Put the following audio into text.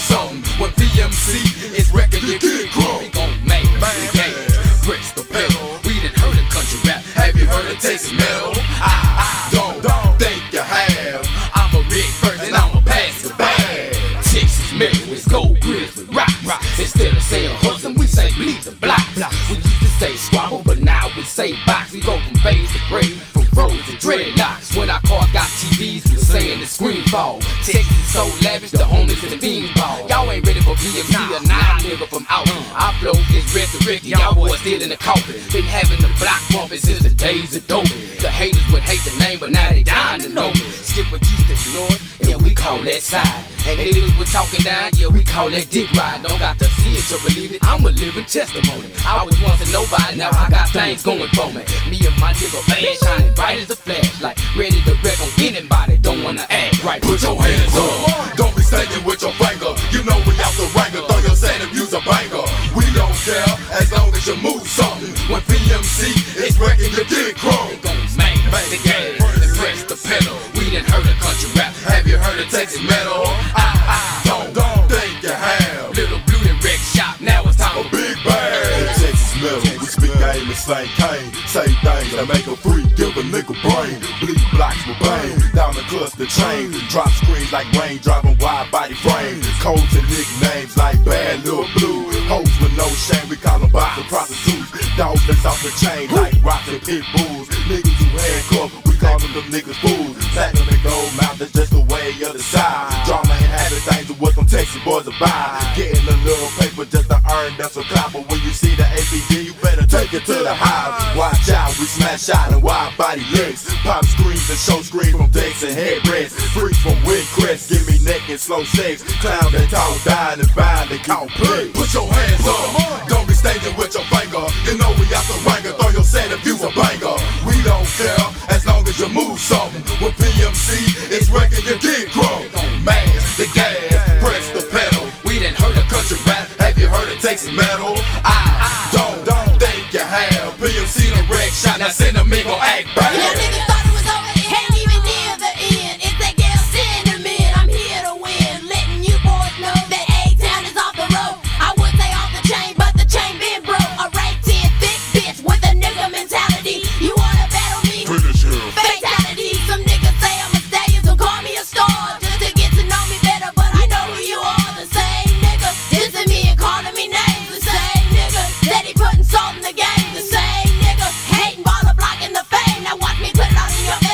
What VMC is wrecking your kid grown. We gon' make the game, bricks the pedal. We done heard the country rap. Have you heard the Texas metal? I, I don't, think you have. I'm a big first and I'm a pass the bag. Chicks is married with gold grids rock. rocks. rocks. Instead of saying hooks we say bleed the blocks. blocks. We used to say squabble, but now we say box. We go from phase to grave, from roads to dreadlocks. When I call saying ball. Texas so lavish, the homies in the bean ball. Ready for PMC or nine nigga from out. Our flow is resurrected, y'all boys still in the coffin. Been having the block bumping since the days of dope. The haters would hate the name, but now they dying to know me. Skip what used to ignore, yeah, we call that side. And niggas was talking down, yeah, we call that dick ride. Don't got to see it to believe it, I'm a living testimony. I was once a nobody, now I got things going for me. Me and my nigga band shining bright as a flashlight. Ready to wreck on anybody, don't wanna act right. Put your hands up. Don't be singing with your finger. You move and slang cane. Say things that make a freak give a nigga brain. Bleed blocks with bang. Down the cluster chain. Drop screens like rain. Driving wide body frame. Codes and nicknames like Bad Lil Blue. Hoes with no shame. We call them boxer prostitutes. Dogs that's off the chain like rocks and pit bulls. Niggas who handcuff. We call them them niggas fools. Platinum and gold mouth. That's just the way of the side. Drama and habit things are what them Texas boys about. Getting a little paper just to earn that's a take it to the highs. Watch out, we smash out and wide body legs. Pop screens and show screens from decks and headrests. Freaks from Windcrest, give me neck and slow shakes. Clown that talk, dying and bind the count play. Put your hands up, don't be standing with your finger. You know we out the wanger, throw your set if you's a banger. We don't care as long as you move something. With PMC, it's wrecking your gig grow. Mass the gas, press the pedal. We didn't hurt the country rap. Have you heard it takes metal? I, I seen a wreck shot, now send a mingle act back. 当心有